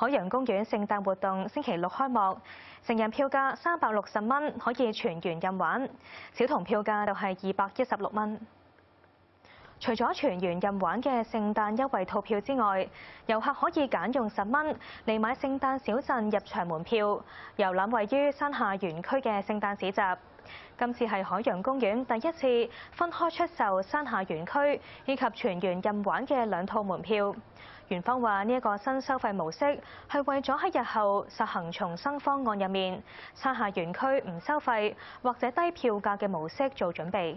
海洋公園聖誕活動星期六開幕，成人票價三百六十蚊，可以全員任玩；小童票價就係二百一十六蚊。除咗全員任玩嘅聖誕優惠套票之外，遊客可以揀用十蚊嚟買聖誕小鎮入場門票，遊覽位於山下園區嘅聖誕市集。今次係海洋公園第一次分開出售山下園區以及全員任玩嘅兩套門票。園方話呢一個新收費模式係為咗喺日後實行重生方案入面，拆下園區唔收費或者低票價嘅模式做準備。